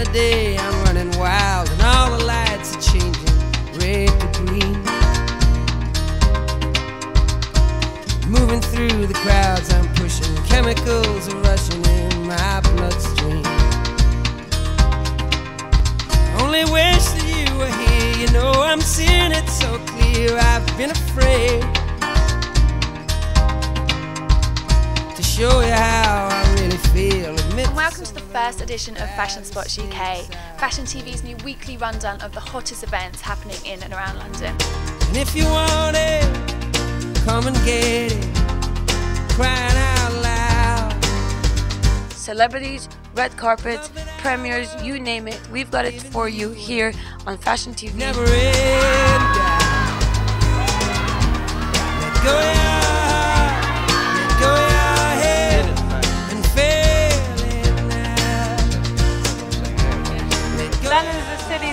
of day, I'm running wild, and all the lights are changing red to green. Moving through the crowds, I'm pushing. Chemicals are welcome to the first edition of Fashion Spots UK, Fashion TV's new weekly rundown of the hottest events happening in and around London. And if you want it, come and get it. Crying out loud. celebrities, red carpet, premieres, you name it. We've got it for you here on Fashion TV.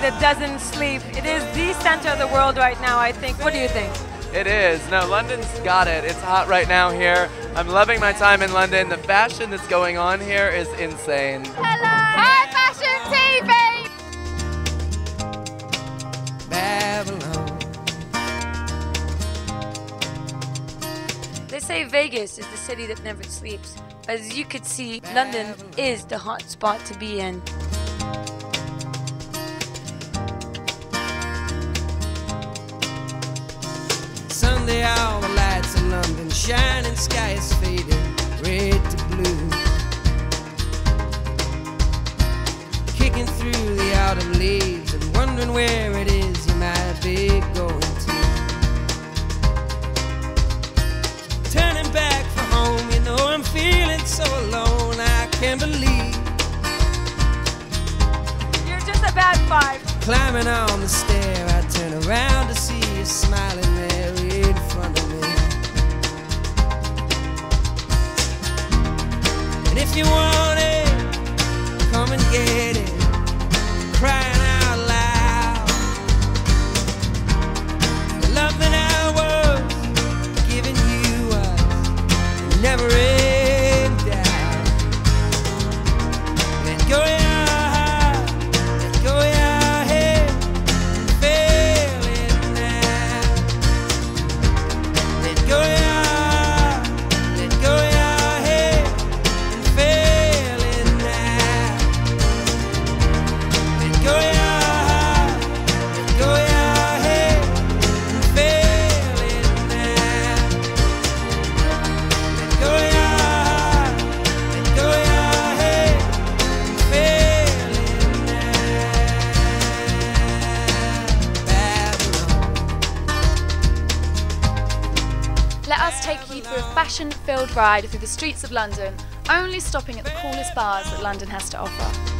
That doesn't sleep. It is the center of the world right now, I think. What do you think? It is. No, London's got it. It's hot right now here. I'm loving my time in London. The fashion that's going on here is insane. Hello! Hi, Fashion TV! Babylon. They say Vegas is the city that never sleeps. As you could see, London is the hot spot to be in. Where it is you might be going to. Turning back for home, you know I'm feeling so alone, I can't believe. You're just a bad five. Climbing on the stair, I turn around to see you smiling there in front of me. And if you want take you through a fashion filled ride through the streets of London, only stopping at the coolest bars that London has to offer.